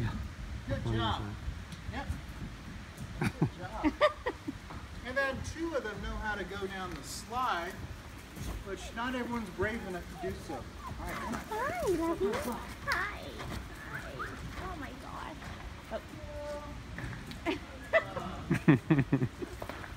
Yeah. Good job. Yep. Good job. and then two of them know how to go down the slide, which not everyone's brave enough to do so. All right. Hi, Daddy. Hi. Hi. Oh my gosh. Oh.